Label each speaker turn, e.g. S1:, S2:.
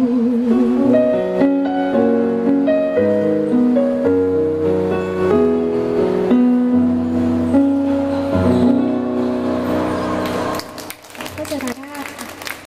S1: you.